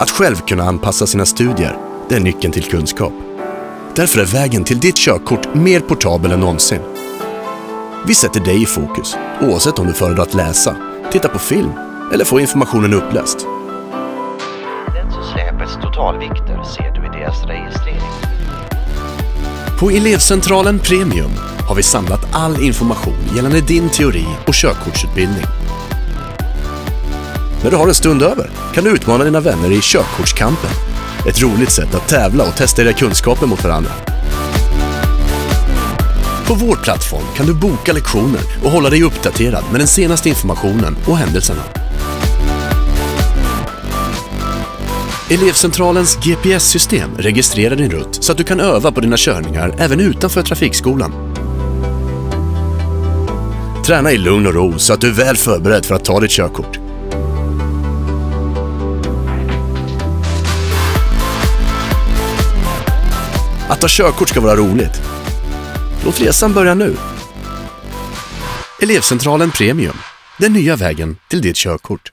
Att själv kunna anpassa sina studier, det är nyckeln till kunskap. Därför är vägen till ditt körkort mer portabel än någonsin. Vi sätter dig i fokus, oavsett om du föredrar att läsa, titta på film eller få informationen uppläst. Släpets totalvikter ser du i deras registrering. På Elevcentralen Premium har vi samlat all information gällande din teori och körkortsutbildning. När du har en stund över kan du utmana dina vänner i Körkortskampen. Ett roligt sätt att tävla och testa era kunskaper mot varandra. På vår plattform kan du boka lektioner och hålla dig uppdaterad med den senaste informationen och händelserna. Elevcentralens GPS-system registrerar din rutt så att du kan öva på dina körningar även utanför trafikskolan. Träna i lugn och ro så att du är väl förberedd för att ta ditt körkort. Att ta körkort ska vara roligt. Låt resan börja nu. Elevcentralen Premium. Den nya vägen till ditt körkort.